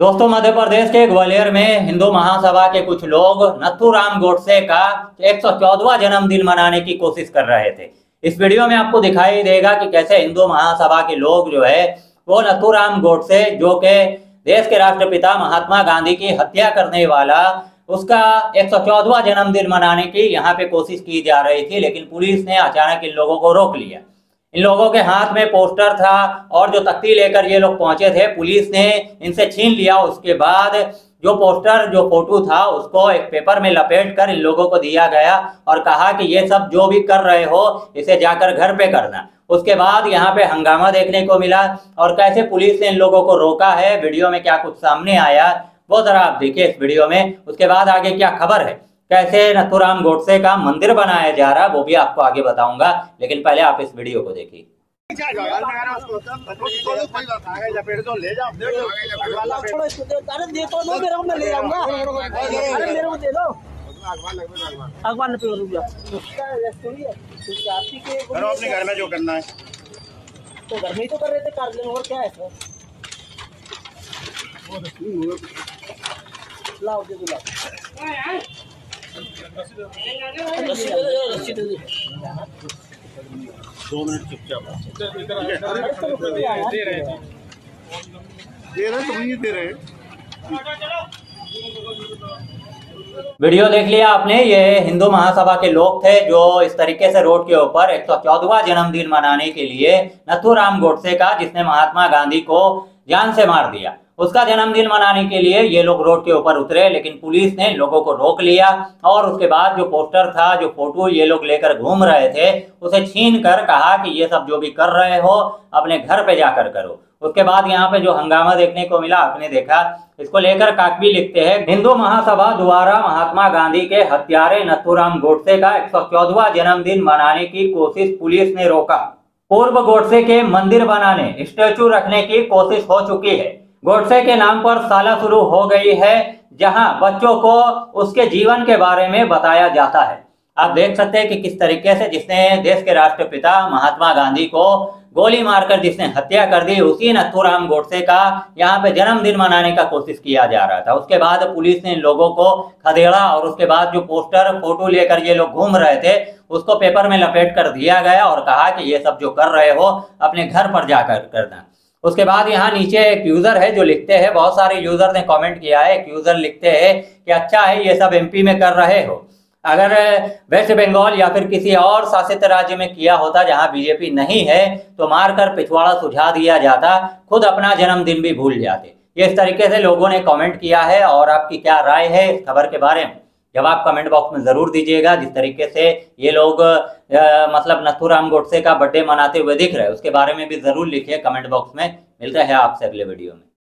दोस्तों, मध्य प्रदेश के ग्वालियर में हिंदू महासभा के कुछ लोग नथुराम गोडसे का 114वां जन्मदिन मनाने की कोशिश कर रहे थे। इस वीडियो में आपको दिखाई देगा कि कैसे हिंदू महासभा के लोग जो है, वो नथुराम गोडसे, जो के देश के राष्ट्रपिता महात्मा गांधी की हत्या करने वाला, उसका 114वां जन्मदिन मनाने की यहाँ पे कोशिश की जा रही थी, लेकिन पुलिस ने अचानक इन लोगों को रोक लिया। इन लोगों के हाथ में पोस्टर था और जो तख्ती लेकर ये लोग पहुँचे थे, पुलिस ने इनसे छीन लिया। उसके बाद जो पोस्टर, जो फ़ोटो था, उसको एक पेपर में लपेट कर इन लोगों को दिया गया और कहा कि ये सब जो भी कर रहे हो, इसे जाकर घर पे करना। उसके बाद यहाँ पे हंगामा देखने को मिला और कैसे पुलिस ने इन लोगों को रोका है, वीडियो में क्या कुछ सामने आया, वो जरा आप देखिए इस वीडियो में। उसके बाद आगे क्या खबर है? कैसे नथुराम गोडसे का मंदिर बनाया जा रहा है वो भी आपको आगे बताऊँगा लेकिन पहले आप इस वीडियो को देखिए। तो अखबार अपने घर में जो करना है। तो घर में ही तो कर रहे थे कार्य और क्या है? सर लाओ दे लाओ। दे मिनट चुपचाप तो दे रहे तुम नहीं दे रहे वीडियो देख लिया आपने, ये हिंदू महासभा के लोग थे जो इस तरीके से रोड के ऊपर 114वां जन्मदिन मनाने के लिए नथुराम गोडसे का, जिसने महात्मा गांधी को जान से मार दिया। उसका जन्मदिन मनाने के लिए ये लोग रोड के ऊपर उतरे, लेकिन पुलिस ने लोगों को रोक लिया और उसके बाद जो पोस्टर था, जो फ़ोटो ये लोग लेकर घूम रहे थे, उसे छीन कर कहा कि ये सब जो भी कर रहे हो, अपने घर पे जाकर करो। उसके बाद यहाँ पे जो हंगामा देखने को मिला, आपने देखा, इसको लेकर काकवी लिखते हैं, हिंदू महासभा द्वारा महात्मा गांधी के हत्यारे नथुराम गोडसे का 114वां जन्मदिन मनाने की कोशिश पुलिस ने रोका। पूर्व गोडसे के मंदिर बनाने, स्टेचू रखने की कोशिश हो चुकी है। गोडसे के नाम पर साला शुरू हो गई है, जहाँ बच्चों को उसके जीवन के बारे में बताया जाता है। आप देख सकते हैं कि किस तरीके से जिसने देश के राष्ट्रपिता महात्मा गांधी को गोली मारकर जिसने हत्या कर दी, उसी नथुराम गोडसे का यहाँ पे जन्मदिन मनाने का कोशिश किया जा रहा था। उसके बाद पुलिस ने लोगों को खदेड़ा और उसके बाद जो पोस्टर, फ़ोटो लेकर ये लोग घूम रहे थे, उसको पेपर में लपेट कर दिया गया और कहा कि ये सब जो कर रहे हो, अपने घर पर जाकर करना। उसके बाद यहाँ नीचे एक यूज़र है जो लिखते हैं, बहुत सारे यूज़र ने कमेंट किया है, एक यूज़र लिखते हैं कि अच्छा है, ये सब एमपी में कर रहे हो। अगर वेस्ट बंगाल या फिर किसी और शासित राज्य में किया होता जहाँ बीजेपी नहीं है तो मारकर पिछवाड़ा सुझा दिया जाता, खुद अपना जन्मदिन भी भूल जाते। इस तरीके से लोगों ने कमेंट किया है और आपकी क्या राय है इस खबर के बारे में? जवाब कमेंट बॉक्स में ज़रूर दीजिएगा जिस तरीके से ये लोग आ, मतलब नथुराम गोडसे का बर्थडे मनाते हुए दिख रहे हैं उसके बारे में भी ज़रूर लिखिए कमेंट बॉक्स में। मिलता है आपसे अगले वीडियो में।